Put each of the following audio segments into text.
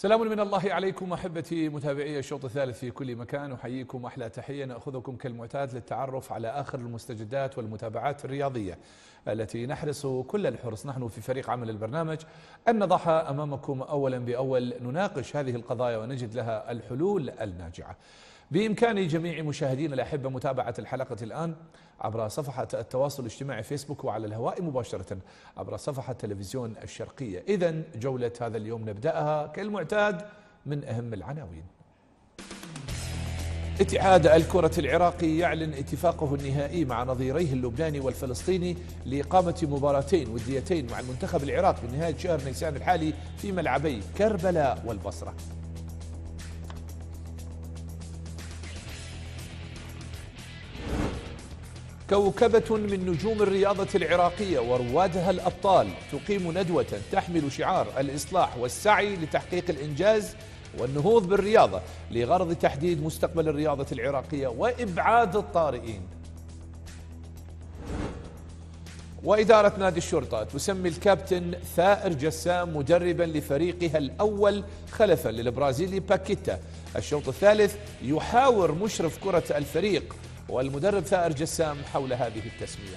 سلام من الله عليكم أحبتي متابعي الشوط الثالث في كل مكان أحييكم أحلى تحية نأخذكم كالمعتاد للتعرف على آخر المستجدات والمتابعات الرياضية التي نحرص كل الحرص نحن في فريق عمل البرنامج أن نضعها أمامكم اولا بأول نناقش هذه القضايا ونجد لها الحلول الناجعة. بإمكان جميع مشاهدينا الأحبة متابعة الحلقة الآن عبر صفحة التواصل الاجتماعي فيسبوك وعلى الهواء مباشرة عبر صفحة تلفزيون الشرقية. إذا جولة هذا اليوم نبدأها كالمعتاد من أهم العناوين. اتحاد الكرة العراقي يعلن اتفاقه النهائي مع نظيريه اللبناني والفلسطيني لإقامة مباراتين وديتين مع المنتخب العراقي بنهاية شهر نيسان الحالي في ملعبي كربلاء والبصرة. كوكبة من نجوم الرياضة العراقية وروادها الأبطال تقيم ندوة تحمل شعار الإصلاح والسعي لتحقيق الإنجاز والنهوض بالرياضة لغرض تحديد مستقبل الرياضة العراقية وإبعاد الطارئين. وإدارة نادي الشرطة تسمي الكابتن ثائر جسام مدربا لفريقها الأول خلفا للبرازيلي باكيتا. الشوط الثالث يحاور مشرف كرة الفريق والمدرب ثائر جسام حول هذه التسمية.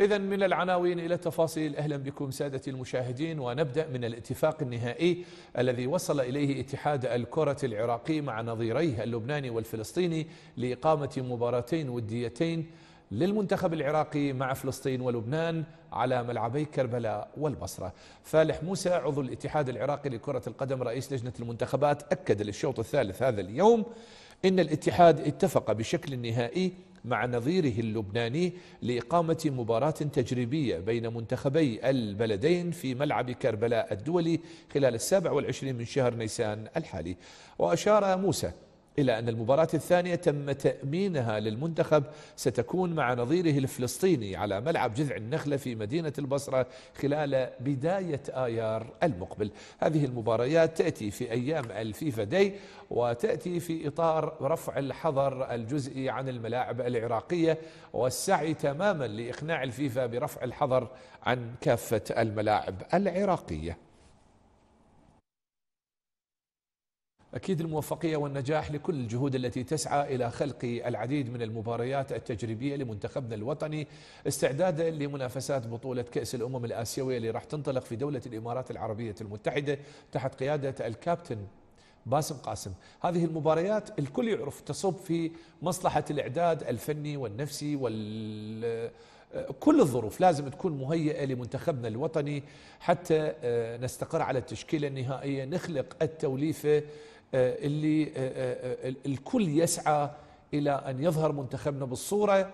إذا من العناوين إلى التفاصيل أهلا بكم سادتي المشاهدين ونبدأ من الاتفاق النهائي الذي وصل إليه اتحاد الكرة العراقي مع نظيريه اللبناني والفلسطيني لإقامة مباراتين وديتين. للمنتخب العراقي مع فلسطين ولبنان على ملعبي كربلاء والبصرة. فالح موسى عضو الاتحاد العراقي لكرة القدم رئيس لجنة المنتخبات أكد للشوط الثالث هذا اليوم إن الاتحاد اتفق بشكل نهائي مع نظيره اللبناني لإقامة مباراة تجريبية بين منتخبي البلدين في ملعب كربلاء الدولي خلال السابع والعشرين من شهر نيسان الحالي. وأشار موسى إلى أن المباراة الثانية تم تأمينها للمنتخب ستكون مع نظيره الفلسطيني على ملعب جذع النخلة في مدينة البصرة خلال بداية آيار المقبل. هذه المباريات تأتي في أيام الفيفا دي وتأتي في إطار رفع الحظر الجزئي عن الملاعب العراقية والسعي تماما لإقناع الفيفا برفع الحظر عن كافة الملاعب العراقية. أكيد الموفقية والنجاح لكل الجهود التي تسعى إلى خلق العديد من المباريات التجريبية لمنتخبنا الوطني استعدادا لمنافسات بطولة كأس الأمم الآسيوية اللي راح تنطلق في دولة الإمارات العربية المتحدة تحت قيادة الكابتن باسم قاسم. هذه المباريات الكل يعرف تصب في مصلحة الإعداد الفني والنفسي وال كل الظروف لازم تكون مهيئة لمنتخبنا الوطني حتى نستقر على التشكيلة النهائية نخلق التوليفة اللي الكل يسعى إلى أن يظهر منتخبنا بالصورة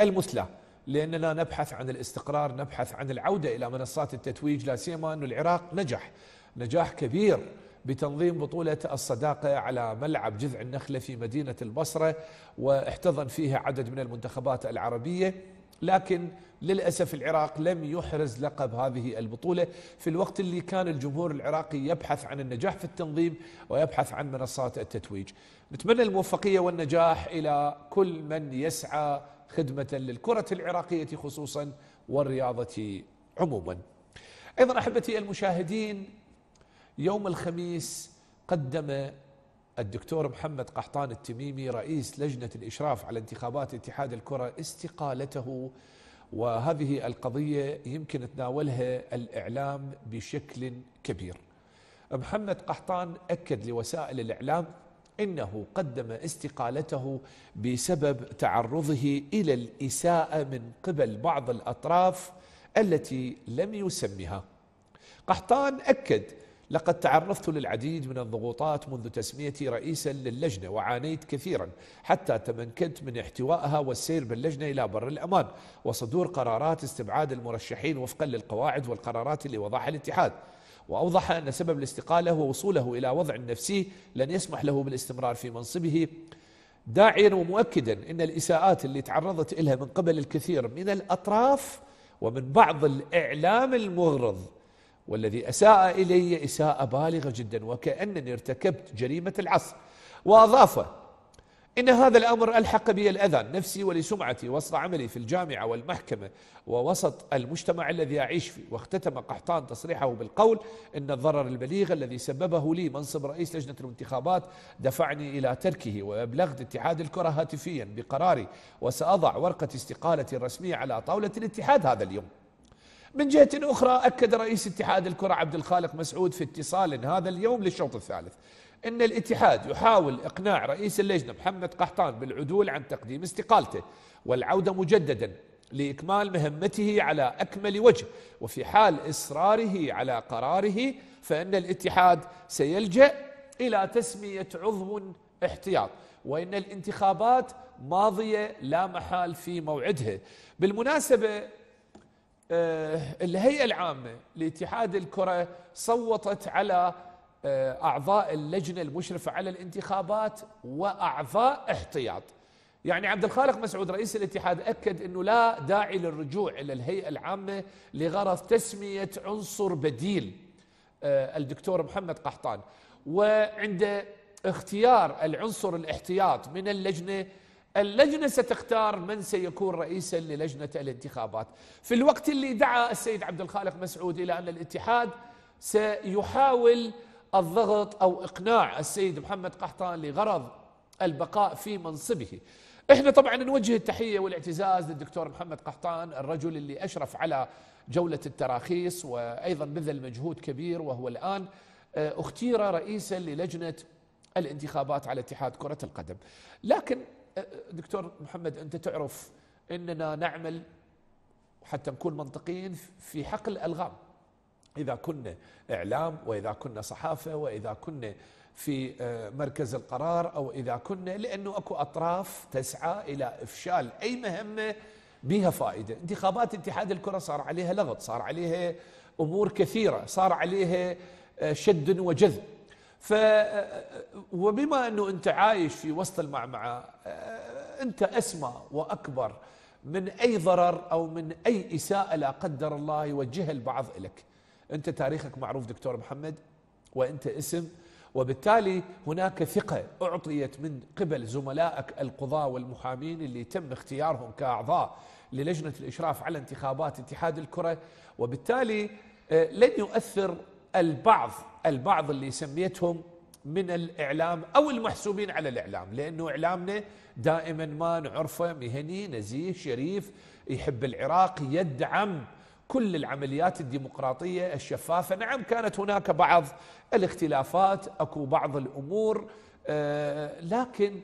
المثلى لأننا نبحث عن الاستقرار نبحث عن العودة إلى منصات التتويج لا سيما أن العراق نجح نجاح كبير بتنظيم بطولة الصداقة على ملعب جذع النخلة في مدينة البصرة واحتضن فيها عدد من المنتخبات العربية. لكن للأسف العراق لم يحرز لقب هذه البطولة. في الوقت اللي كان الجمهور العراقي يبحث عن النجاح في التنظيم ويبحث عن منصات التتويج. نتمنى الموفقية والنجاح إلى كل من يسعى خدمة للكرة العراقية خصوصا والرياضة عموما. أيضا أحبتي المشاهدين يوم الخميس قدم الدكتور محمد قحطان التميمي رئيس لجنة الإشراف على انتخابات اتحاد الكرة استقالته. وهذه القضية يمكن تناولها الإعلام بشكل كبير. محمد قحطان أكد لوسائل الإعلام إنه قدم استقالته بسبب تعرضه إلى الإساءة من قبل بعض الأطراف التي لم يسمها. قحطان أكد لقد تعرضت للعديد من الضغوطات منذ تسميتي رئيسا للجنة وعانيت كثيرا حتى تمكنت من احتوائها والسير باللجنة إلى بر الأمان وصدور قرارات استبعاد المرشحين وفقا للقواعد والقرارات اللي وضعها الاتحاد. وأوضح أن سبب الاستقالة هو وصوله إلى وضع نفسي لن يسمح له بالاستمرار في منصبه. داعيا ومؤكدا أن الإساءات اللي تعرضت إلها من قبل الكثير من الأطراف ومن بعض الإعلام المغرض والذي أساء إلي إساءة بالغة جدا وكأنني ارتكبت جريمة العصر. وأضاف إن هذا الأمر ألحق بي الأذى نفسي ولسمعتي وسط عملي في الجامعة والمحكمة ووسط المجتمع الذي أعيش فيه. واختتم قحطان تصريحه بالقول إن الضرر البليغ الذي سببه لي منصب رئيس لجنة الانتخابات دفعني إلى تركه وأبلغت اتحاد الكرة هاتفيا بقراري وسأضع ورقة استقالتي الرسمية على طاولة الاتحاد هذا اليوم. من جهة أخرى أكد رئيس اتحاد الكرة عبد الخالق مسعود في اتصال هذا اليوم للشوط الثالث. إن الاتحاد يحاول إقناع رئيس اللجنة محمد قحطان بالعدول عن تقديم استقالته والعودة مجددا لإكمال مهمته على أكمل وجه. وفي حال إصراره على قراره فإن الاتحاد سيلجأ إلى تسمية عضو احتياط. وإن الانتخابات ماضية لا محال في موعدها بالمناسبة آه، الهيئة العامة لاتحاد الكرة صوتت على آه، أعضاء اللجنة المشرفة على الانتخابات وأعضاء احتياط. يعني عبد الخالق مسعود رئيس الاتحاد أكد أنه لا داعي للرجوع إلى الهيئة العامة لغرض تسمية عنصر بديل آه، الدكتور محمد قحطان. وعند اختيار العنصر الاحتياط من اللجنة اللجنة ستختار من سيكون رئيسا للجنة الانتخابات. في الوقت اللي دعا السيد عبد الخالق مسعود إلى أن الاتحاد سيحاول الضغط أو إقناع السيد محمد قحطان لغرض البقاء في منصبه. إحنا طبعا نوجه التحية والاعتزاز للدكتور محمد قحطان الرجل اللي أشرف على جولة التراخيص وأيضا بذل مجهود كبير وهو الآن آه، أختير رئيسا للجنة الانتخابات على اتحاد كرة القدم. لكن دكتور محمد أنت تعرف أننا نعمل حتى نكون منطقيين في حقل الألغام. إذا كنا إعلام وإذا كنا صحافة وإذا كنا في آه، مركز القرار أو إذا كنا لأنه أكو أطراف تسعى إلى إفشال أي مهمة بها فائدة. انتخابات اتحاد الكرة صار عليها لغط صار عليها أمور كثيرة صار عليها آه، شد وجذب. ف وبما أنه أنت عايش في وسط المعمعة أنت أسمى وأكبر من أي ضرر أو من أي إساءة لا قدر الله يوجهها البعض لك أنت تاريخك معروف دكتور محمد وأنت اسم وبالتالي هناك ثقة أعطيت من قبل زملائك القضاة والمحامين اللي تم اختيارهم كأعضاء للجنة الإشراف على انتخابات اتحاد الكرة. وبالتالي لن يؤثر البعض البعض اللي سميتهم من الإعلام أو المحسوبين على الإعلام لأنه إعلامنا دائما ما نعرفه مهني نزيه شريف يحب العراق يدعم كل العمليات الديمقراطية الشفافة. نعم كانت هناك بعض الاختلافات أكو بعض الأمور آه، لكن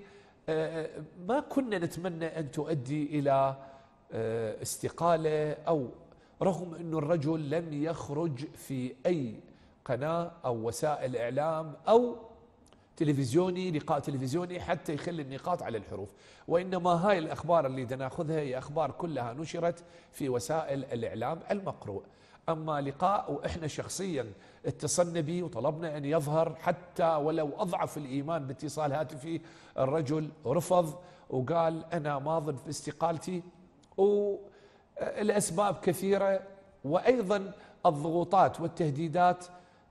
آه، ما كنا نتمنى أن تؤدي إلى آه، استقالة أو رغم أن الرجل لم يخرج في أي قناة أو وسائل إعلام أو تلفزيوني لقاء تلفزيوني حتى يخلي النقاط على الحروف. وإنما هاي الأخبار اللي نأخذها هي أخبار كلها نشرت في وسائل الإعلام المقروء. أما لقاء وإحنا شخصيا اتصلنا به وطلبنا أن يظهر حتى ولو أضعف الإيمان باتصال هاتفي الرجل رفض وقال أنا ماض في استقالتي. والأسباب كثيرة وأيضا الضغوطات والتهديدات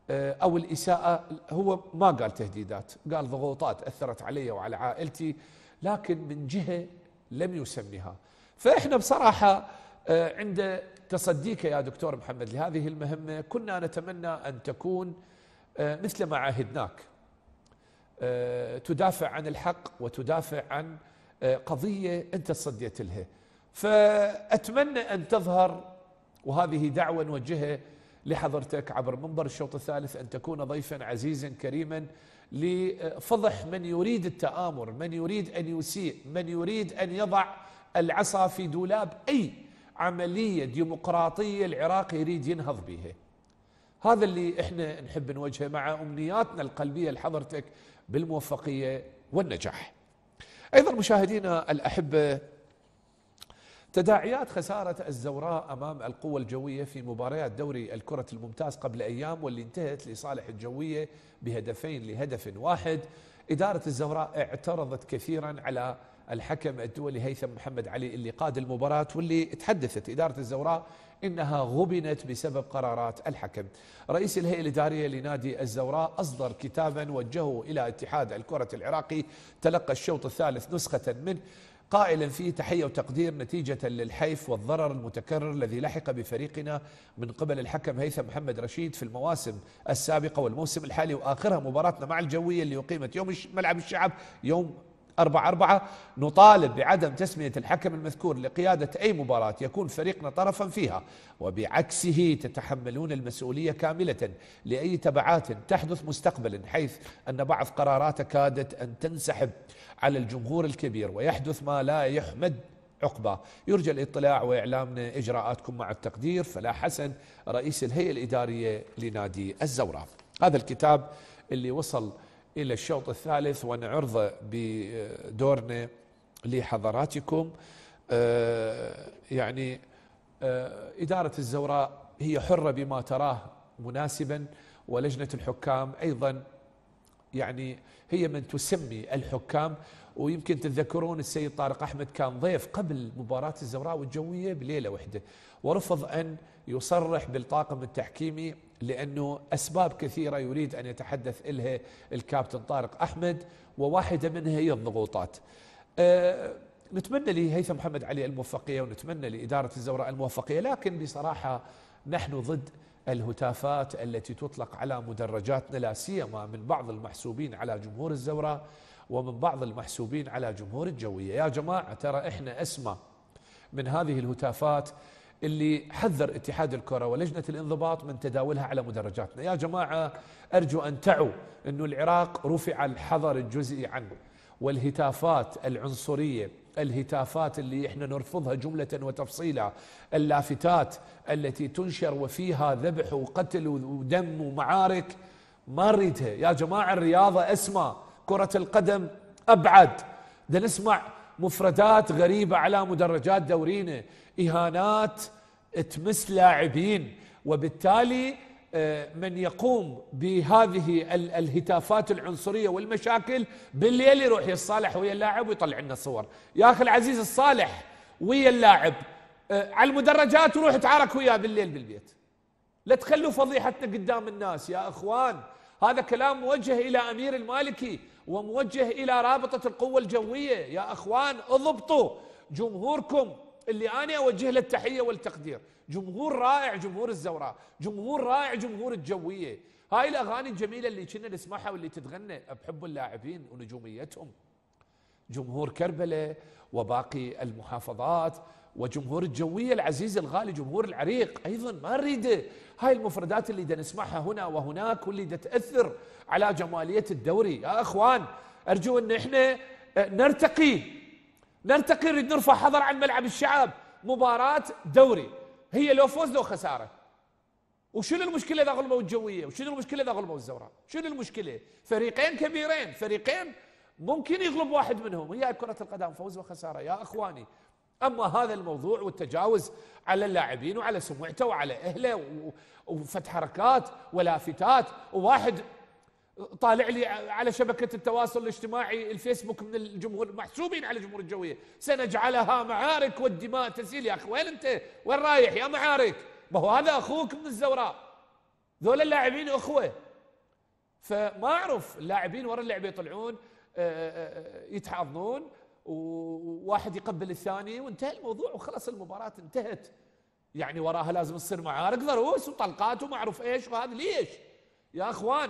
آه، أو الإساءة هو ما قال تهديدات قال ضغوطات أثرت علي وعلى عائلتي لكن من جهة لم يسميها فإحنا بصراحة آه، عند تصديك يا دكتور محمد لهذه المهمة كنا نتمنى أن تكون آه، مثل ما عاهدناك تدافع عن الحق وتدافع عن قضية أنت تصديت لها. فأتمنى أن تظهر وهذه دعوة نوجهها لحضرتك عبر منبر الشوط الثالث أن تكون ضيفا عزيزا كريما لفضح من يريد التآمر من يريد أن يسيء من يريد أن يضع العصا في دولاب أي عملية ديمقراطية العراق يريد ينهض بها هذا اللي إحنا نحب نوجهه مع أمنياتنا القلبية لحضرتك بالموفقية والنجاح. أيضا مشاهدينا الأحبة تداعيات خسارة الزوراء أمام القوة الجوية في مباريات دوري الكرة الممتاز قبل أيام واللي انتهت لصالح الجوية بهدفين لهدف واحد. إدارة الزوراء اعترضت كثيرا على الحكم الدولي هيثم محمد علي اللي قاد المباراة واللي تحدثت إدارة الزوراء إنها غبنت بسبب قرارات الحكم. رئيس الهيئة الإدارية لنادي الزوراء أصدر كتابا وجهه إلى اتحاد الكرة العراقي تلقى الشوط الثالث نسخة منه. قائلا فيه تحية وتقدير نتيجة للحيف والضرر المتكرر الذي لحق بفريقنا من قبل الحكم هيثم محمد رشيد في المواسم السابقة والموسم الحالي وآخرها مباراتنا مع الجوية اللي أقيمت يوم ملعب الشعب يوم أربعة أربعة. نطالب بعدم تسمية الحكم المذكور لقيادة أي مباراة يكون فريقنا طرفا فيها وبعكسه تتحملون المسؤولية كاملة لأي تبعات تحدث مستقبلا حيث أن بعض قراراته كادت أن تنسحب. على الجمهور الكبير ويحدث ما لا يحمد عقبه. يرجى الاطلاع واعلامنا إجراءاتكم مع التقدير فلا حسن رئيس الهيئة الإدارية لنادي الزوراء هذا الكتاب اللي وصل إلى الشوط الثالث ونعرضه بدورنا لحضراتكم. آه، يعني آه، إدارة الزوراء هي حرة بما تراه مناسبا ولجنة الحكام أيضا يعني هي من تسمي الحكام ويمكن تتذكرون السيد طارق أحمد كان ضيف قبل مباراة الزوراء والجوية بليلة واحدة ورفض أن يصرح بالطاقم التحكيمي لأنه أسباب كثيرة يريد أن يتحدث إلها الكابتن طارق أحمد وواحدة منها هي الضغوطات. أه نتمنى لهيثم محمد علي الموفقية ونتمنى لإدارة الزوراء الموفقية لكن بصراحة نحن ضد الهتافات التي تطلق على مدرجاتنا لا سيما من بعض المحسوبين على جمهور الزوراء ومن بعض المحسوبين على جمهور الجوية، يا جماعة ترى إحنا أسمى من هذه الهتافات اللي حذر اتحاد الكرة ولجنة الانضباط من تداولها على مدرجاتنا، يا جماعة أرجو أن تعوا إنه العراق رفع الحظر الجزئي عنه. والهتافات العنصرية الهتافات اللي إحنا نرفضها جملة وتفصيلا اللافتات التي تنشر وفيها ذبح وقتل ودم ومعارك ما نريدها. يا جماعة الرياضة اسمى كرة القدم أبعد. ده نسمع مفردات غريبة على مدرجات دورينا إهانات تمس لاعبين وبالتالي من يقوم بهذه الهتافات العنصرية والمشاكل بالليل يروح يتصالح ويا اللاعب ويطلع لنا صور. يا أخي العزيز الصالح ويا اللاعب آه، على المدرجات وروح تعارك وياه بالليل بالبيت. لا تخلوا فضيحتنا قدام الناس يا أخوان. هذا كلام موجه إلى أمير المالكي وموجه إلى رابطة القوة الجوية. يا أخوان اضبطوا جمهوركم. اللي أنا أوجه له التحية والتقدير. جمهور رائع جمهور الزوراء جمهور رائع جمهور الجوية. هاي الأغاني الجميلة اللي كنا نسمعها واللي تتغنى بحب اللاعبين ونجوميتهم. جمهور كربلاء وباقي المحافظات وجمهور الجوية العزيز الغالي جمهور العريق أيضا ما نريده. هاي المفردات اللي نسمعها هنا وهناك واللي تاثر على جمالية الدوري. يا أخوان أرجو أن إحنا نرتقي نرتقي نريد نرفع حظر عن ملعب الشعب. مباراة دوري. هي لو فوز لو خسارة. وشنو المشكلة اذا غلبوا الجوية؟ وشنو المشكلة اذا غلبوا الزوراء شنو المشكلة؟ فريقين كبيرين فريقين ممكن يغلب واحد منهم هي كرة القدم فوز وخساره يا إخواني أما هذا الموضوع والتجاوز على اللاعبين وعلى سمعته وعلى أهله وفتح حركات ولافتات وواحد طالع لي على شبكة التواصل الاجتماعي الفيسبوك من الجمهور محسوبين على جمهور الجوية. سنجعلها معارك والدماء تسيل. يا أخي وين أنت؟ وين رايح؟ يا معارك. ما هو هذا أخوك من الزوراء. ذول اللاعبين أخوة. فما أعرف اللاعبين ورا اللعبة يطلعون آه، آه، آه، يتحاضنون وواحد يقبل الثاني وانتهى الموضوع وخلص المباراة انتهت. يعني وراها لازم تصير معارك ضروس وطلقات وما اعرف إيش وهذا ليش؟ يا أخوان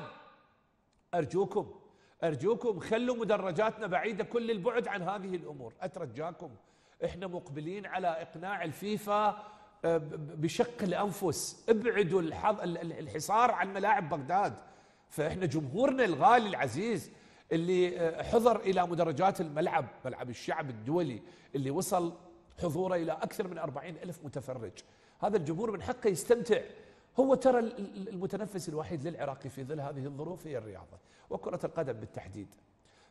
أرجوكم أرجوكم خلوا مدرجاتنا بعيدة كل البعد عن هذه الأمور. أترجاكم. إحنا مقبلين على إقناع الفيفا آه، بشق الأنفس. ابعدوا الحصار عن ملاعب بغداد. فإحنا جمهورنا الغالي العزيز اللي آه، حضر إلى مدرجات الملعب ملعب الشعب الدولي اللي وصل حضوره إلى أكثر من أربعين ألف متفرج. هذا الجمهور من حقه يستمتع. هو ترى المتنفس الوحيد للعراقي في ظل هذه الظروف هي الرياضة وكرة القدم بالتحديد.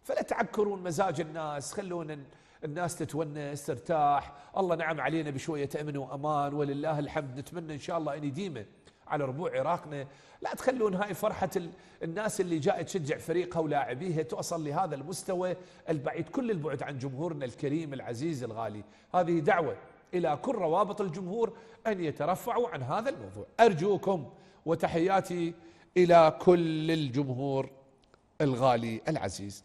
فلا تعكرون مزاج الناس خلونا الناس تتونس ترتاح. الله نعم علينا بشوية أمن وأمان ولله الحمد. نتمنى إن شاء الله أن يديمه على ربوع عراقنا. لا تخلون هاي فرحة الناس اللي جاء تشجع فريقها ولاعبيها توصل لهذا المستوى البعيد. كل البعد عن جمهورنا الكريم العزيز الغالي. هذه دعوة. إلى كل روابط الجمهور أن يترفعوا عن هذا الموضوع. أرجوكم وتحياتي إلى كل الجمهور الغالي العزيز.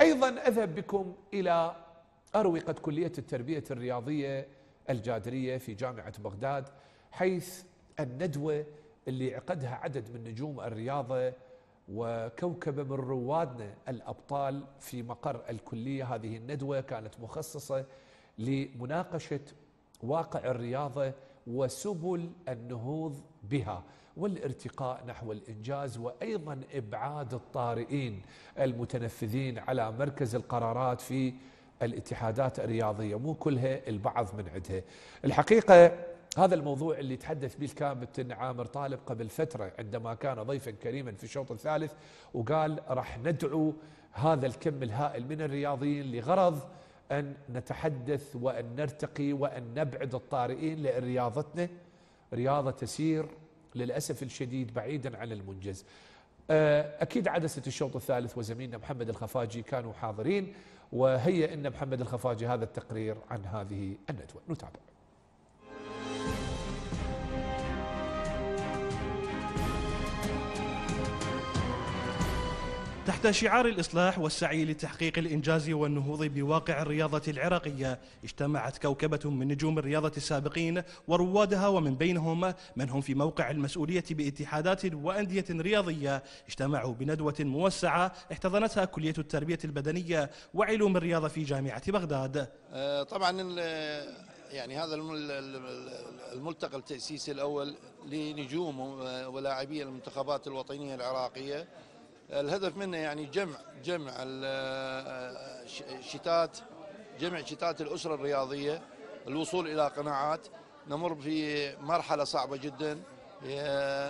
أيضا أذهب بكم إلى أروقة كلية التربية الرياضية الجادرية في جامعة بغداد حيث الندوة اللي عقدها عدد من نجوم الرياضة وكوكبة من روادنا الأبطال في مقر الكلية. هذه الندوة كانت مخصصة لمناقشة واقع الرياضة وسبل النهوض بها والارتقاء نحو الإنجاز وأيضا إبعاد الطارئين المتنفذين على مركز القرارات في الاتحادات الرياضية. مو كلها البعض من عندها. الحقيقة هذا الموضوع اللي تحدث به الكابتن عامر طالب قبل فترة عندما كان ضيفا كريما في الشوط الثالث وقال راح ندعو هذا الكم الهائل من الرياضيين لغرض أن نتحدث وأن نرتقي وأن نبعد الطارئين لأن رياضتنا رياضة تسير للأسف الشديد بعيدا عن المنجز. آه، أكيد عدسة الشوط الثالث وزميلنا محمد الخفاجي كانوا حاضرين وهيئ إن محمد الخفاجي هذا التقرير عن هذه الندوة. نتابع. تحت شعار الإصلاح والسعي لتحقيق الإنجاز والنهوض بواقع الرياضة العراقية اجتمعت كوكبة من نجوم الرياضة السابقين وروادها ومن بينهم من هم في موقع المسؤولية باتحادات وأندية رياضية اجتمعوا بندوة موسعة احتضنتها كلية التربية البدنية وعلوم الرياضة في جامعة بغداد. آه، طبعا يعني هذا الملتقى التأسيسي الأول لنجوم ولاعبي المنتخبات الوطنية العراقية. الهدف منه يعني جمع جمع الشتات جمع شتات الأسرة الرياضية الوصول إلى قناعات. نمر في مرحلة صعبة جدا.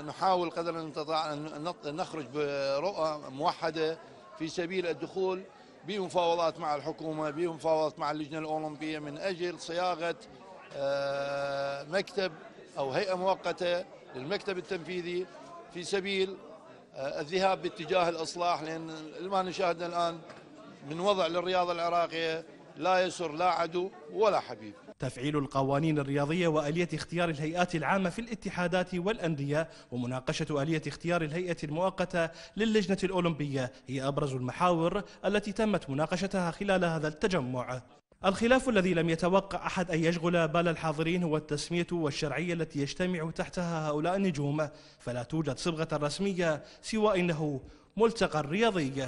نحاول قدر المستطاع أن نخرج برؤى موحدة في سبيل الدخول بمفاوضات مع الحكومة بمفاوضات مع اللجنة الأولمبية من أجل صياغة آه، مكتب أو هيئة مؤقتة للمكتب التنفيذي في سبيل آه، الذهاب باتجاه الإصلاح لأن ما نشاهده الآن من وضع للرياضة العراقية لا يسر لا عدو ولا حبيب. تفعيل القوانين الرياضية وآلية اختيار الهيئات العامة في الاتحادات والأندية ومناقشة آلية اختيار الهيئة المؤقتة للجنة الأولمبية هي أبرز المحاور التي تمت مناقشتها خلال هذا التجمع. الخلاف الذي لم يتوقع أحد أن يشغل بال الحاضرين هو التسمية والشرعية التي يجتمع تحتها هؤلاء النجوم فلا توجد صبغة رسمية سوى إنه ملتقى رياضي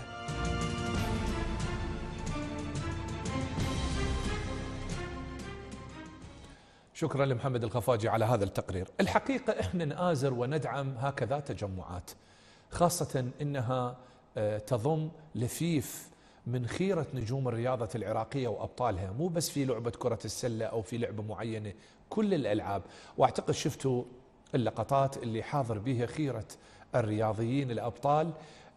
شكرا لمحمد الخفاجي على هذا التقرير. الحقيقة إحنا نآزر وندعم هكذا تجمعات خاصة إنها آه، تضم لفيف من خيرة نجوم الرياضة العراقية وأبطالها مو بس في لعبة كرة السلة أو في لعبة معينة كل الألعاب. وأعتقد شفتوا اللقطات اللي حاضر بها خيرة الرياضيين الأبطال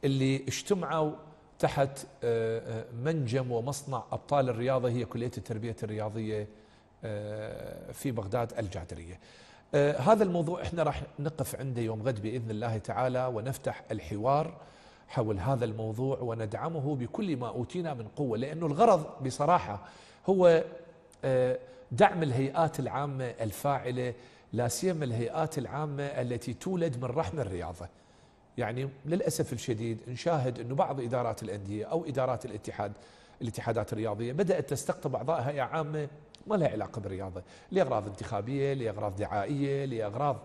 اللي اجتمعوا تحت آه، آه، منجم ومصنع أبطال الرياضة هي كلية التربية الرياضية آه، في بغداد الجادرية. هذا الموضوع إحنا راح نقف عنده يوم غد بإذن الله تعالى ونفتح الحوار حول هذا الموضوع وندعمه بكل ما أوتينا من قوة لأنه الغرض بصراحة هو آه، دعم الهيئات العامة الفاعلة لا سيما الهيئات العامة التي تولد من رحم الرياضة. يعني للأسف الشديد نشاهد أنه بعض إدارات الأندية أو إدارات الاتحاد الاتحادات الرياضية بدأت تستقطب أعضاء هيئة عامة ما لها علاقة بالرياضة لأغراض انتخابية لأغراض دعائية لأغراض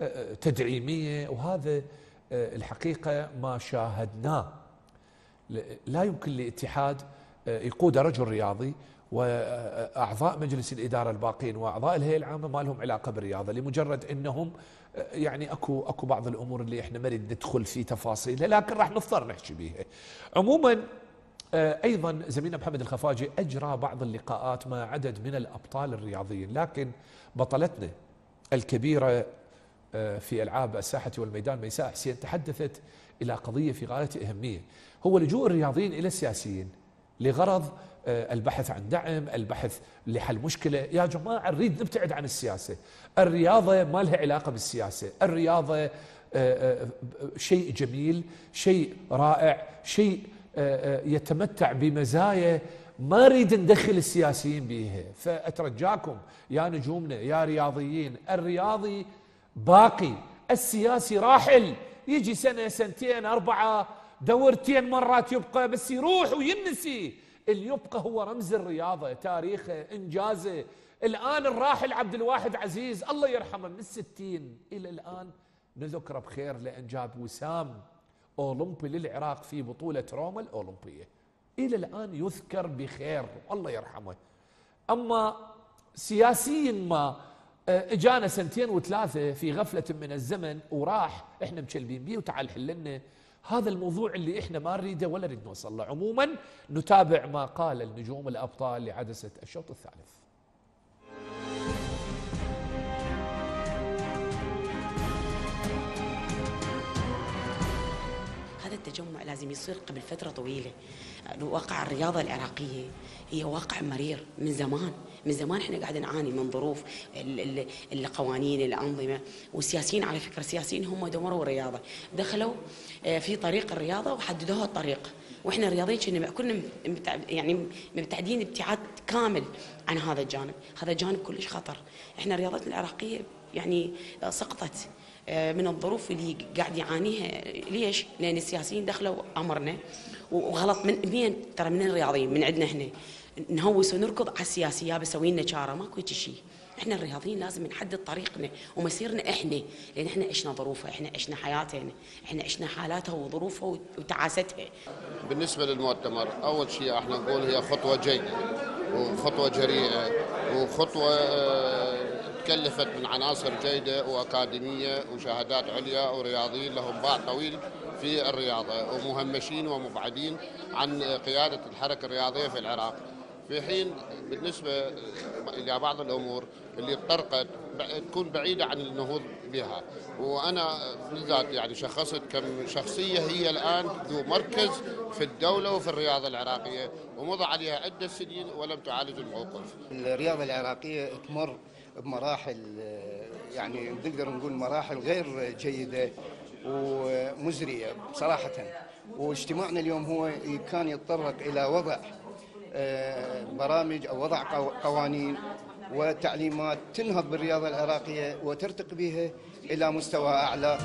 آه، آه، تدعيمية وهذا الحقيقة ما شاهدناه لا يمكن لاتحاد آه، يقود رجل رياضي وأعضاء مجلس الإدارة الباقين وأعضاء الهيئة العامة ما لهم علاقة بالرياضة لمجرد إنهم آه، يعني أكو أكو بعض الأمور اللي إحنا ما نريد ندخل في تفاصيلها لكن راح نضطر نحكي بها. عموما أيضا زميلنا محمد الخفاجي أجرى بعض اللقاءات مع عدد من الأبطال الرياضيين لكن بطلتنا الكبيرة آه، في ألعاب الساحة والميدان ميساء حسين تحدثت إلى قضية في غاية الأهمية هو لجوء الرياضيين إلى السياسيين لغرض آه، البحث عن دعم البحث لحل مشكلة. يا جماعة نريد نبتعد عن السياسة. الرياضة ما لها علاقة بالسياسة. الرياضة آه، آه، شيء جميل شيء رائع شيء يتمتع بمزايا ما نريد ندخل السياسيين بيها. فأترجاكم يا نجومنا يا رياضيين الرياضي باقي السياسي راحل يجي سنة سنتين أربعة دورتين مرات يبقى بس يروح وينسي. اللي يبقى هو رمز الرياضة تاريخه إنجازه. الآن الراحل عبد الواحد عزيز الله يرحمه من الستين إلى الآن. نذكره بخير لأن جاب وسام أولمبي للعراق في بطولة روما الأولمبية. إلى الآن يذكر بخير الله يرحمه. أما سياسي ما اجانا سنتين وثلاثة في غفلة من الزمن وراح إحنا مشلبين بيه وتعال حللنا. هذا الموضوع اللي إحنا ما نريده ولا نريد نوصل له. عموما نتابع ما قال النجوم الأبطال لعدسة الشوط الثالث. لازم يصير قبل فترة طويلة. واقع الرياضة العراقية هي واقع مرير من زمان. من زمان إحنا قاعد نعاني من ظروف القوانين الأنظمة. والسياسيين على فكرة السياسيين هم دمروا الرياضة. دخلوا آه، في طريق الرياضة وحددوها الطريق. وإحنا الرياضيين كنا كنا يعني مبتعدين ابتعاد كامل عن هذا الجانب. هذا جانب كلش خطر. إحنا رياضتنا العراقية يعني سقطت. آه، من الظروف اللي قاعد يعانيها ليش؟ لأن السياسيين دخلوا أمرنا وغلط من مين؟ ترى من الرياضيين من عندنا إحنا نهوس ونركض على السياسية بسوي لنا شارة ماكو شيء إحنا الرياضيين لازم نحدد طريقنا ومسيرنا إحنا لأن إحنا عشنا ظروفها إحنا عشنا حياتنا إحنا عشنا حالاتها وظروفها وتعاستها. بالنسبة للمؤتمر أول شيء إحنا نقول هي خطوة جيدة وخطوة جريئة وخطوة آه، تكلفت من عناصر جيدة وأكاديمية وشهادات عليا ورياضيين لهم باع طويل في الرياضة ومهمشين ومبعدين عن قيادة الحركة الرياضية في العراق. في حين بالنسبة إلى بعض الأمور اللي طرقت تكون بعيدة عن النهوض بها. وأنا بالذات يعني شخصت كم شخصية هي الآن ذو مركز في الدولة وفي الرياضة العراقية ومضى عليها عدة سنين ولم تعالج الموقف. الرياضة العراقية تمر بمراحل يعني نقدر نقول مراحل غير جيدة ومزرية صراحة. واجتماعنا اليوم هو كان يتطرق إلى وضع برامج أو وضع قوانين وتعليمات تنهض بالرياضة العراقية وترتقي بها إلى مستوى أعلى.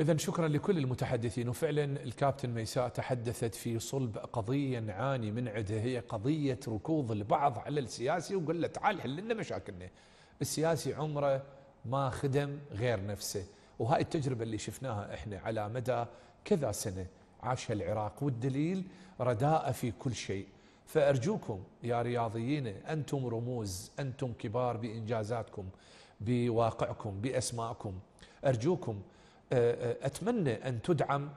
إذا شكرا لكل المتحدثين. وفعلا الكابتن ميساء تحدثت في صلب قضية نعاني من عدها هي قضية ركوض البعض على السياسي وقال له تعال حل لنا مشاكلنا. السياسي عمره ما خدم غير نفسه. وهاي التجربة اللي شفناها إحنا على مدى كذا سنة. عاشها العراق والدليل رداءة في كل شيء. فأرجوكم يا رياضيين أنتم رموز أنتم كبار بإنجازاتكم بواقعكم بأسمائكم أرجوكم آه، آه، أتمنى أن تدعم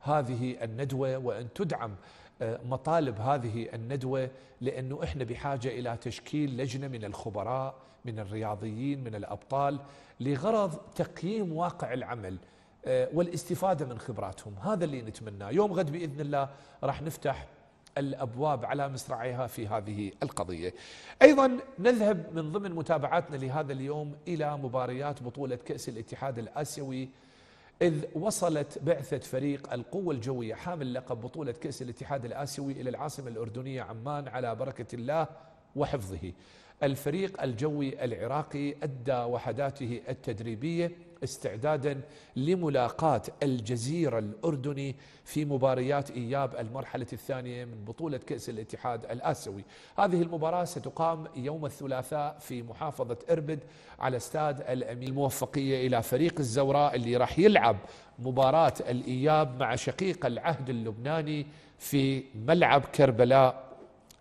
هذه الندوة وأن تدعم مطالب هذه الندوة لأنه إحنا بحاجة إلى تشكيل لجنة من الخبراء من الرياضيين من الأبطال لغرض تقييم واقع العمل والاستفادة من خبراتهم هذا اللي نتمناه يوم غد بإذن الله راح نفتح الأبواب على مصراعيها في هذه القضية. أيضا نذهب من ضمن متابعاتنا لهذا اليوم إلى مباريات بطولة كأس الاتحاد الآسيوي إذ وصلت بعثة فريق القوة الجوية حامل لقب بطولة كأس الاتحاد الآسيوي إلى العاصمة الأردنية عمان على بركة الله وحفظه. الفريق الجوي العراقي أدى وحداته التدريبية استعدادا لملاقاة الجزيرة الأردني في مباريات إياب المرحلة الثانية من بطولة كأس الاتحاد الآسيوي. هذه المباراة ستقام يوم الثلاثاء في محافظة إربد على استاد الأمين الموفقية إلى فريق الزوراء اللي راح يلعب مباراة الإياب مع شقيق العهد اللبناني في ملعب كربلاء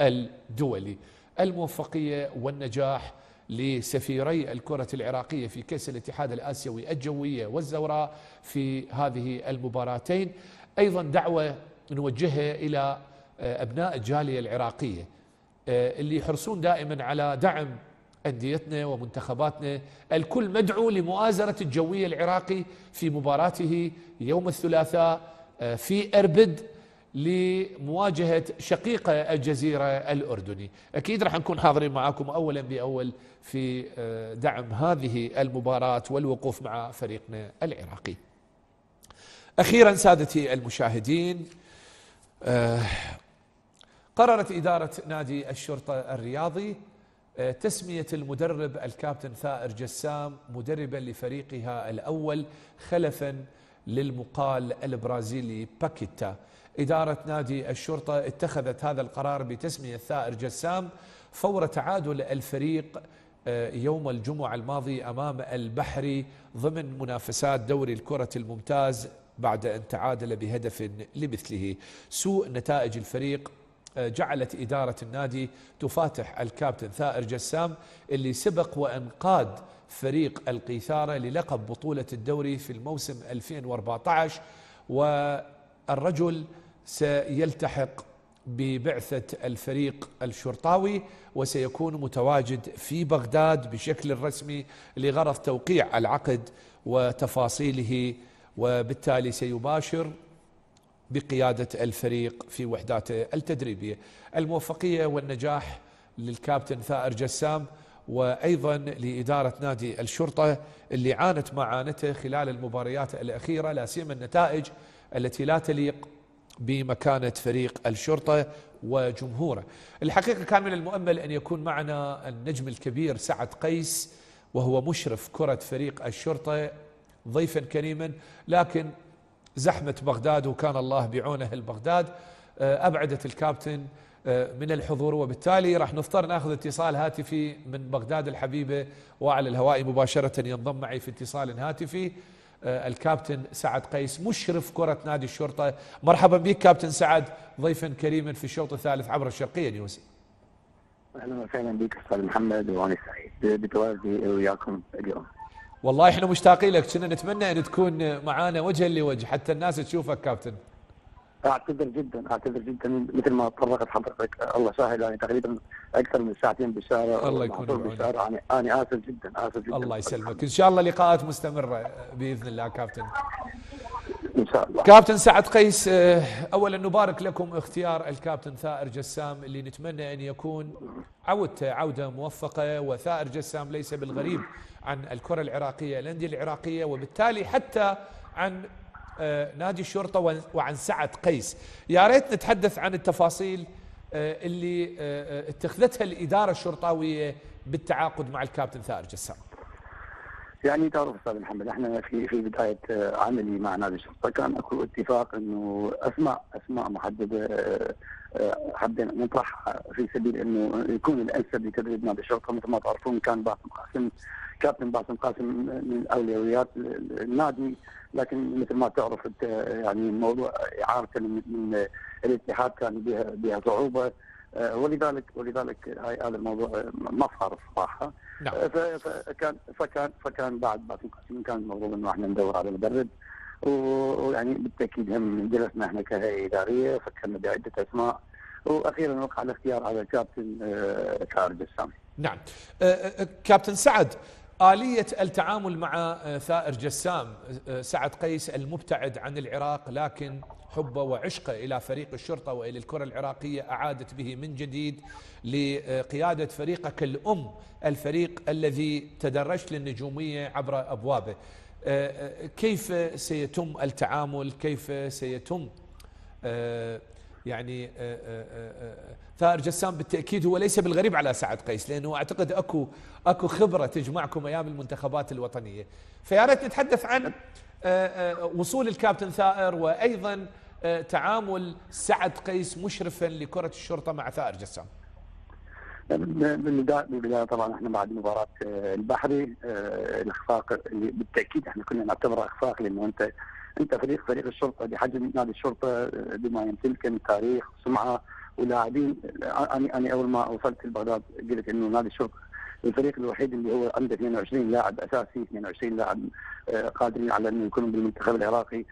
الدولي. الموفقية والنجاح لسفيري الكرة العراقية في كأس الاتحاد الآسيوي الجوية والزوراء في هذه المباراتين. أيضا دعوة نوجهها إلى آه، أبناء الجالية العراقية آه، اللي يحرصون دائما على دعم أنديتنا ومنتخباتنا. الكل مدعو لمؤازرة الجوية العراقي في مباراته يوم الثلاثاء آه، في أربد لمواجهة شقيقة الجزيرة الأردني. أكيد راح نكون حاضرين معكم أولا بأول في آه، دعم هذه المباراة والوقوف مع فريقنا العراقي. أخيرا سادتي المشاهدين آه، قررت إدارة نادي الشرطة الرياضي آه، تسمية المدرب الكابتن ثائر جسام مدربا لفريقها الأول خلفا للمقال البرازيلي باكيتا. إدارة نادي الشرطة اتخذت هذا القرار بتسمية ثائر جسام فور تعادل الفريق آه، يوم الجمعة الماضي أمام البحري ضمن منافسات دوري الكرة الممتاز بعد أن تعادل بهدف لمثله. سوء نتائج الفريق آه، جعلت إدارة النادي تفاتح الكابتن ثائر جسام اللي سبق وأنقاد فريق القيثارة للقب بطولة الدوري في الموسم 2014 والرجل سيلتحق ببعثة الفريق الشرطاوي وسيكون متواجد في بغداد بشكل رسمي لغرض توقيع العقد وتفاصيله وبالتالي سيباشر بقيادة الفريق في وحداته التدريبية. الموفقية والنجاح للكابتن ثائر جسام وأيضا لإدارة نادي الشرطة اللي عانت معانته خلال المباريات الأخيرة لا سيما النتائج التي لا تليق بمكانة فريق الشرطة وجمهوره. الحقيقة كان من المؤمل أن يكون معنا النجم الكبير سعد قيس وهو مشرف كرة فريق الشرطة ضيفا كريما لكن زحمة بغداد وكان الله بعونه البغداد آه، أبعدت الكابتن آه، من الحضور وبالتالي راح نضطر ناخذ اتصال هاتفي من بغداد الحبيبة وعلى الهواء مباشرة ينضم معي في اتصال هاتفي. الكابتن سعد قيس مشرف كرة نادي الشرطة. مرحبا بك كابتن سعد ضيفا كريما في الشوط الثالث عبر الشرقية نيوز أهلا وسهلا بك أستاذ محمد وأنا سعيد. بتواجدي وياكم اليوم. والله إحنا مشتاقين لك كنا نتمنى أن تكون معانا وجها لوجه حتى الناس تشوفك كابتن. أعتذر جدا أعتذر جدا مثل ما تطرقت حضرتك. الله سهل يعني تقريبا أكثر من ساعتين بالشارع الله يكون يعني أنا آسف جدا آسف جدا. الله يسلمك. إن شاء الله لقاءات مستمرة بإذن الله كابتن. إن شاء الله. كابتن سعد قيس آه، اولا نبارك لكم اختيار الكابتن ثائر جسام اللي نتمنى أن يكون عودته عودة موفقة. وثائر جسام ليس بالغريب عن الكرة العراقية الأندية العراقية وبالتالي حتى عن نادي الشرطة وعن سعد قيس. يا ريت نتحدث عن التفاصيل آه، اللي اتخذتها الإدارة الشرطاوية بالتعاقد مع الكابتن ثائر جسام. يعني تعرف أستاذ محمد إحنا في في بداية عملي مع نادي الشرطة كان أكو اتفاق إنه أسماء أسماء محددة حبينا نطرحها في سبيل إنه يكون الانسب لتدريب نادي الشرطه مثل ما تعرفون كان باسم قاسم كابتن باسم قاسم من اولويات النادي لكن مثل ما تعرف يعني موضوع اعارته من الاتحاد كان بها بها صعوبة. آه، ولذلك ولذلك هاي هذا الموضوع ما صار الصراحه نعم. آه، فكان فكان فكان بعد باسم قاسم كان المفروض إنه إحنا ندور على مدرب ويعني بالتأكيد هم جلسنا إحنا كهيئة إدارية فكرنا بعدة أسماء وأخيرا وقع الاختيار على الكابتن ثائر آه، جسام. نعم. كابتن سعد آلية التعامل مع ثائر جسام سعد قيس المبتعد عن العراق لكن حبه وعشقه إلى فريق الشرطة وإلى الكرة العراقية أعادت به من جديد لقيادة فريقك الأم الفريق الذي تدرجت للنجومية عبر أبوابه آه، كيف سيتم التعامل؟ كيف سيتم؟ آه، يعني آه، ثائر جسام بالتأكيد هو ليس بالغريب على سعد قيس لأنه أعتقد أكو أكو خبرة تجمعكم أيام المنتخبات الوطنية. فيا ريت نتحدث عن وصول الكابتن ثائر وأيضا آه، تعامل سعد قيس مشرفا لكرة الشرطة مع ثائر جسام. بالبدايه طبعا إحنا بعد مباراة آه، البحري آه، الإخفاق اللي بالتأكيد إحنا كنا نعتبره إخفاق لأنه انت أنت فريق فريق الشرطة بحجم نادي الشرطة بما يمتلك من تاريخ وسمعة ولاعبين. أنا أنا أول ما وصلت لبغداد قلت إنه نادي الشرطة الفريق الوحيد اللي هو عنده 22 لاعب أساسي 22 لاعب قادرين على إنه يكونوا بالمنتخب العراقي. آه،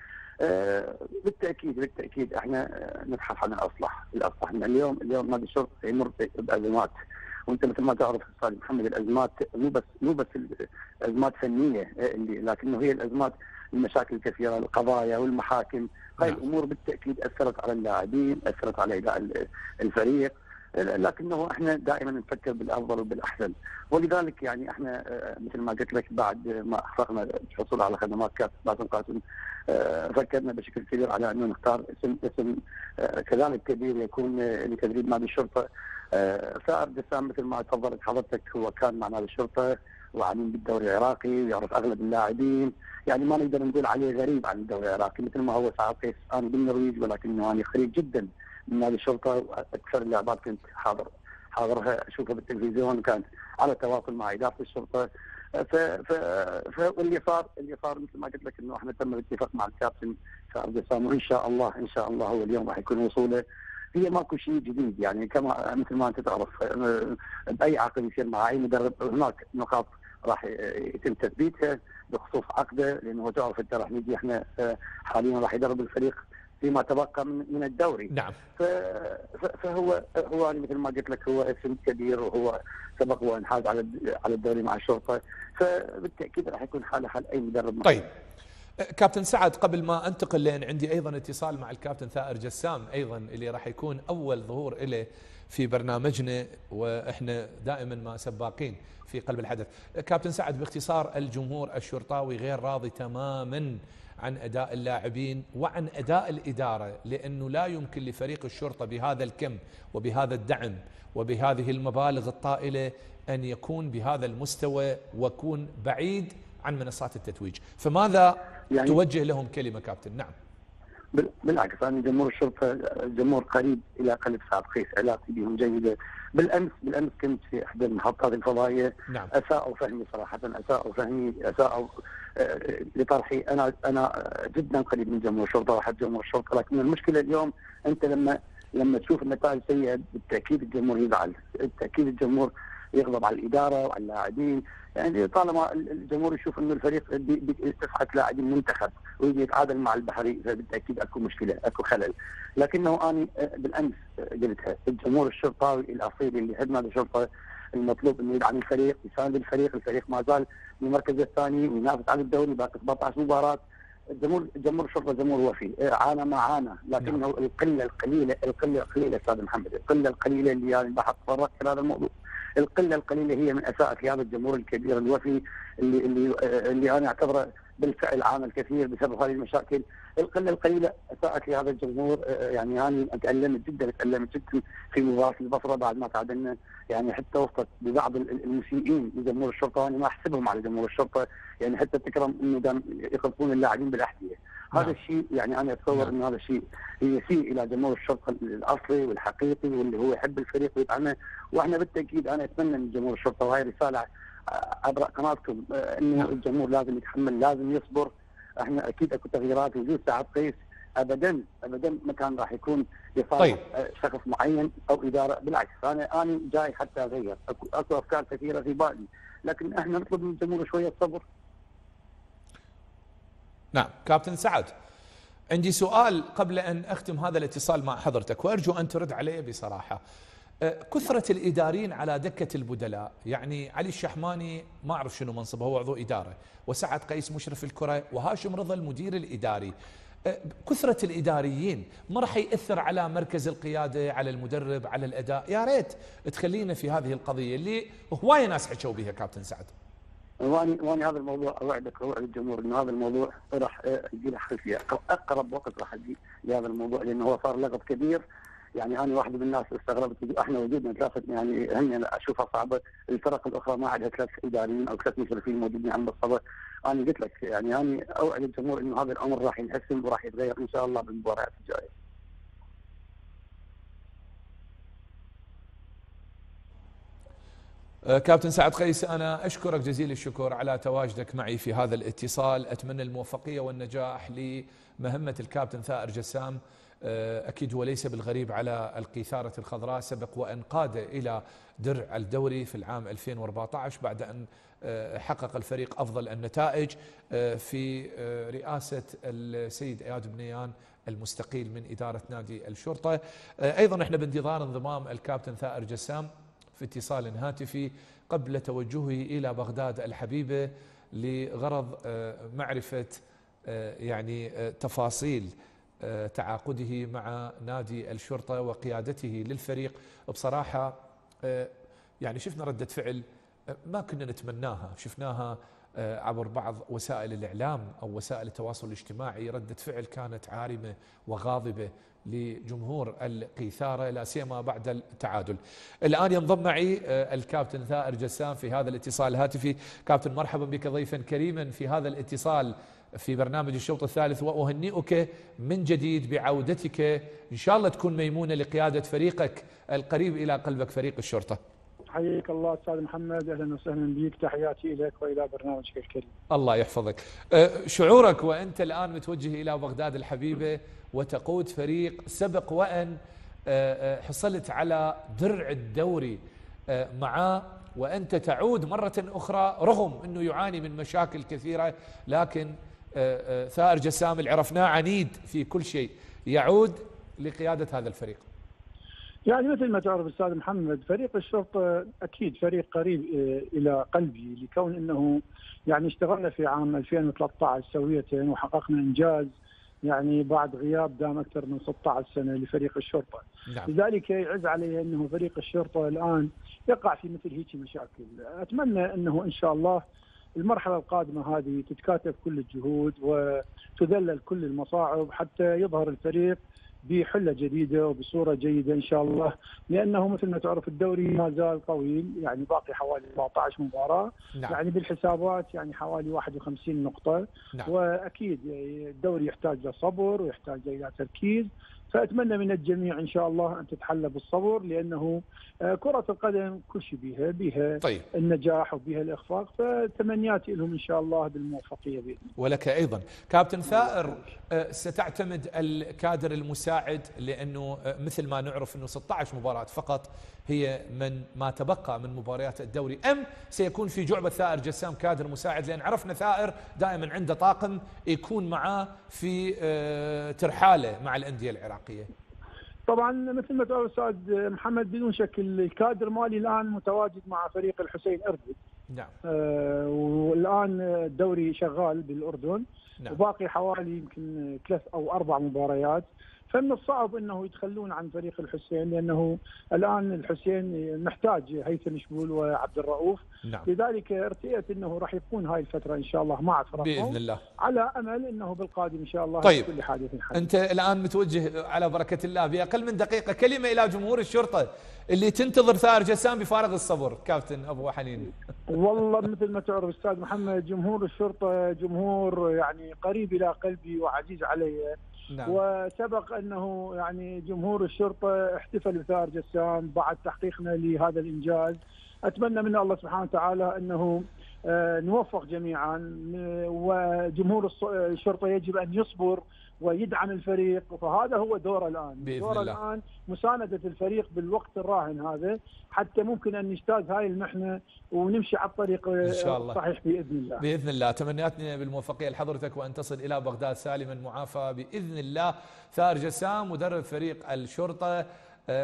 بالتأكيد بالتأكيد إحنا نبحث عن الأصلح. الأصلح من اليوم اليوم نادي الشرطه يمر بازمات وأنت مثل ما تعرف أستاذ محمد الأزمات مو بس مو بس أزمات فنية اللي لكنه هي الأزمات المشاكل الكثيرة القضايا والمحاكم. هاي نعم. الأمور بالتأكيد أثرت على اللاعبين أثرت على إداء الفريق. لكنه إحنا دائما نفكر بالافضل وبالاحسن. ولذلك يعني إحنا آه، مثل ما قلت لك بعد ما احققنا الحصول على خدمات باسم قاسم آه، فكرنا بشكل كبير على أنه نختار اسم اسم آه، كذلك كبير يكون لتدريب نادي الشرطة. ثائر جسام مثل ما تفضلت حضرتك هو كان مع نادي الشرطة وعميل بالدوري العراقي ويعرف أغلب اللاعبين. يعني ما نقدر نقول عليه غريب عن الدوري العراقي مثل ما هو سعد قيس أنا بالنرويج ولكنه أنا قريب جدا. من نادي الشرطة وأكثر اللعبات كنت حاضر حاضرها أشوفها بالتلفزيون كانت على تواصل مع إدارة الشرطة. ف ف واللي صار اللي صار مثل ما قلت لك إنه إحنا تم الاتفاق مع الكابتن سعد جسام وإن شاء الله إن شاء الله هو اليوم راح يكون وصوله. هي ماكو شيء جديد يعني كما مثل ما أنت تعرف بأي عقد يصير مع أي مدرب هناك نقاط راح يتم تثبيتها بخصوص عقده لأنه تعرف أنت راح نجي إحنا حاليا راح يدرب الفريق. فيما تبقى من الدوري. نعم. فهو هو مثل ما قلت لك هو اسم كبير وهو سبق وانحاز على على الدوري مع الشرطة. فبالتأكيد راح يكون حاله حال أي مدرب طيب. كابتن سعد قبل ما أنتقل لأن عندي أيضا اتصال مع الكابتن ثائر جسام أيضا اللي راح يكون أول ظهور له في برنامجنا وإحنا دائما ما سباقين في قلب الحدث. كابتن سعد باختصار الجمهور الشرطاوي غير راضي تماما عن أداء اللاعبين وعن أداء الإدارة لأنه لا يمكن لفريق الشرطة بهذا الكم وبهذا الدعم وبهذه المبالغ الطائلة أن يكون بهذا المستوى ويكون بعيد عن منصات التتويج، فماذا يعني توجه لهم كلمة كابتن؟ نعم. بالعكس أنا جمهور الشرطة جمهور قريب إلى قلب سعد قيس علاقتي بهم جيده بالامس بالأمس كنت في احدى المحطات الفضائية. نعم. أساءوا فهمي صراحة أساءوا فهمي أساءوا آه، لطرحي. أنا أنا جدا قريب من جمهور الشرطة واحد جمهور الشرطة. لكن المشكلة اليوم أنت لما لما تشوف النتائج سيئة بالتأكيد الجمهور يزعل. بالتأكيد الجمهور يغضب على الإدارة وعلى اللاعبين. يعني طالما الجمهور يشوف إنه الفريق تسعه لاعبين منتخب ويجي يتعادل مع البحري فبالتاكيد أكو مشكلة أكو خلل. لكنه أنا بالأمس قلتها الجمهور الشرطاوي الأصيل اللي نادي الشرطة المطلوب إنه يدعم الفريق يساند الفريق الفريق ما زال في المركز الثاني وينافس على الدوري باقي 17 مباراة. الجمهور جمهور الشرطة جمهور وفي عانى ما عانى. لكنه نعم. القلة القليلة القلة القليلة أستاذ محمد القلة القليلة اللي يعني بحث فرقت في هذا الموضوع. القلة القليلة هي من اساءت لهذا الجمهور الكبير الوفي اللي اللي اللي أنا أعتبره بالفعل عامل كثير بسبب هذه المشاكل. القلة القليلة اساءت لهذا الجمهور يعني أنا تالمت جدا تالمت جدا في مباراة البصرة بعد ما تعادلنا. يعني حتى وصلت ببعض المسيئين لجمهور الشرطة وأنا ما أحسبهم على جمهور الشرطة. يعني حتى تكرم إنه يخلطون اللاعبين بالأحذية. هذا نعم. الشيء يعني أنا أتصور نعم. إنه هذا الشيء يسيء إلى جمهور الشرطه الأصلي والحقيقي واللي هو يحب الفريق ويدعمه وإحنا بالتأكيد أنا أتمنى من جمهور الشرطه وهي رسالة عبر قناتكم انه نعم. الجمهور لازم يتحمل لازم يصبر إحنا أكيد أكو تغييرات وجود سعد قيس ابدا ابدا ما كان راح يكون لصالح طيب. شخص معين أو إدارة بالعكس أنا أنا جاي حتى أغير اكو أكو أفكار كثيرة في بالي لكن إحنا نطلب من الجمهور شوية صبر نعم. كابتن سعد عندي سؤال قبل أن أختم هذا الاتصال مع حضرتك وأرجو أن ترد عليه بصراحة. أه، كثرة الإداريين على دكة البدلاء يعني علي الشحماني ما أعرف شنو منصبه هو عضو إدارة وسعد قيس مشرف الكرة وهاشم رضا المدير الإداري. أه، كثرة الإداريين ما راح يأثر على مركز القيادة على المدرب على الأداء؟ يا ريت تخلينا في هذه القضية اللي هواية ناس حكوا بها كابتن سعد. واني وأني هذا الموضوع أوعدك أوعد الجمهور إنه هذا الموضوع راح يجي له حل فيه أقرب وقت راح يجي لهذا الموضوع لأنه هو صار لغط كبير. يعني أنا واحد من الناس استغربت إحنا وجودنا ثلاثة يعني هني أشوفها صعبة. الفرق الأخرى ما عندها ثلاث إداريين أو ثلاث مشرفين موجودين عند الصبر أنا قلت لك يعني أنا أوعد الجمهور إنه هذا الأمر راح ينحسن وراح يتغير إن شاء الله بالمباريات الجاية. أه، كابتن سعد قيس أنا أشكرك جزيل الشكر على تواجدك معي في هذا الاتصال. أتمنى الموفقية والنجاح لمهمة الكابتن ثائر جسام. أه، أكيد هو ليس بالغريب على القيثارة الخضراء سبق وأن قاد إلى درع الدوري في العام 2014 بعد أن أه، حقق الفريق أفضل النتائج في رئاسة السيد إياد بنيان المستقيل من إدارة نادي الشرطة. أيضا إحنا بانتظار انضمام الكابتن ثائر جسام. في اتصال هاتفي قبل توجهه إلى بغداد الحبيبة لغرض آه، معرفة آه، يعني آه، تفاصيل تعاقده مع نادي الشرطة وقيادته للفريق. بصراحة يعني شفنا ردة فعل ما كنا نتمناها. شفناها عبر بعض وسائل الإعلام أو وسائل التواصل الاجتماعي. ردة فعل كانت عارمة وغاضبة. لجمهور القيثارة لا سيما بعد التعادل. الآن ينضم معي آه، الكابتن ثائر جسام في هذا الاتصال الهاتفي. كابتن مرحبا بك ضيفا كريما في هذا الاتصال في برنامج الشوط الثالث. وأهنئك من جديد بعودتك. إن شاء الله تكون ميمونة لقيادة فريقك القريب إلى قلبك فريق الشرطة. حياك الله أستاذ محمد أهلا وسهلا بك تحياتي لك وإلى برنامجك الكريم. الله يحفظك. أه، شعورك وأنت الآن متوجه إلى بغداد الحبيبة وتقود فريق سبق وأن أه، أه، حصلت على درع الدوري معاه وأنت تعود مرة أخرى رغم إنه يعاني من مشاكل كثيرة لكن ثائر جسام اللي عرفناه عنيد في كل شيء يعود لقيادة هذا الفريق. يعني مثل ما تعرف أستاذ محمد فريق الشرطة أكيد فريق قريب آه، إلى قلبي لكون إنه يعني اشتغلنا في عام 2013 سويه وحققنا إنجاز يعني بعد غياب دام أكثر من 16 سنة لفريق الشرطة. نعم. لذلك يعز علي إنه فريق الشرطة الآن يقع في مثل هيك مشاكل، أتمنى إنه إن شاء الله المرحلة القادمة هذه تتكاتف كل الجهود وتذلل كل المصاعب حتى يظهر الفريق بحلة جديدة وبصورة جيدة إن شاء الله لأنه مثل ما تعرف الدوري ما زال طويل يعني باقي حوالي 14 مباراة نعم. يعني بالحسابات يعني حوالي 51 نقطة نعم. وأكيد الدوري يحتاج لصبر ويحتاج إلى تركيز فأتمنى من الجميع إن شاء الله أن تتحلى بالصبر لأنه آه، كرة القدم كل شيء بها بها طيب. النجاح وبها الإخفاق فتمنياتي لهم إن شاء الله بالموفقية بإذن ولك أيضا. كابتن ثائر آه، ستعتمد الكادر المساعد لأنه آه، مثل ما نعرف إنه 16 مباراة فقط. هي من ما تبقى من مباريات الدوري. أم سيكون في جعبة ثائر جسام كادر مساعد لأن عرفنا ثائر دائما عنده طاقم يكون معاه في ترحاله مع الأندية العراقية. طبعا مثل ما تقول أستاذ محمد بدون شك الكادر مالي الآن متواجد مع فريق الحسين أردن. نعم. آه والآن الدوري شغال بالأردن. نعم. وباقي حوالي يمكن ثلاث أو أربع مباريات. فمن الصعب إنه يتخلون عن فريق الحسين لأنه الآن الحسين محتاج هيثم شبول وعبد الرؤوف. نعم. لذلك ارتئيت إنه راح يكون هاي الفترة إن شاء الله مع فرقهم. بإذن الله. على أمل إنه بالقادم إن شاء الله طيب. كل حادث حديث. أنت الآن متوجه على بركة الله باقل من دقيقة. كلمة إلى جمهور الشرطة اللي تنتظر ثائر جسام بفارغ الصبر كابتن أبو حنين. والله مثل ما تعرف أستاذ محمد جمهور الشرطة جمهور يعني قريب إلى قلبي وعزيز علي. نعم. وسبق أنه يعني جمهور الشرطة احتفل بثار جسام بعد تحقيقنا لهذا الإنجاز أتمنى من الله سبحانه وتعالى أنه آه، نوفق جميعا وجمهور الشرطة يجب أن يصبر ويدعم الفريق. فهذا هو دوره الآن. بإذن دوره الله. الآن مساندة الفريق بالوقت الراهن هذا حتى ممكن أن نجتاز هاي المحنة ونمشي على الطريق إن شاء الله. الصحيح بإذن الله. بإذن الله. تمنياتنا بالموفقية لحضرتك وأن تصل إلى بغداد سالما معافى بإذن الله. ثار جسام مدرب فريق الشرطة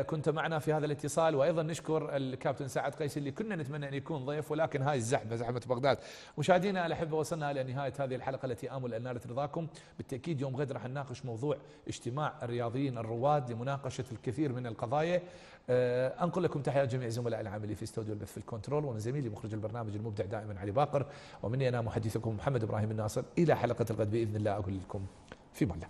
كنت معنا في هذا الاتصال وأيضا نشكر الكابتن سعد قيس اللي كنا نتمنى أن يكون ضيف ولكن هاي الزحمة زحمة بغداد. مشاهدينا الأحبة وصلنا إلى نهاية هذه الحلقة التي آمل أن نالت رضاكم. بالتأكيد يوم غد راح نناقش موضوع اجتماع الرياضيين الرواد لمناقشة الكثير من القضايا. آه، أنقل لكم تحيات جميع زملاء العاملين في استوديو البث في الكنترول ومن زميلي مخرج البرنامج المبدع دائما علي باقر. ومني أنا محدثكم محمد إبراهيم الناصر. إلى حلقة الغد بإذن الله أقول لكم في مولى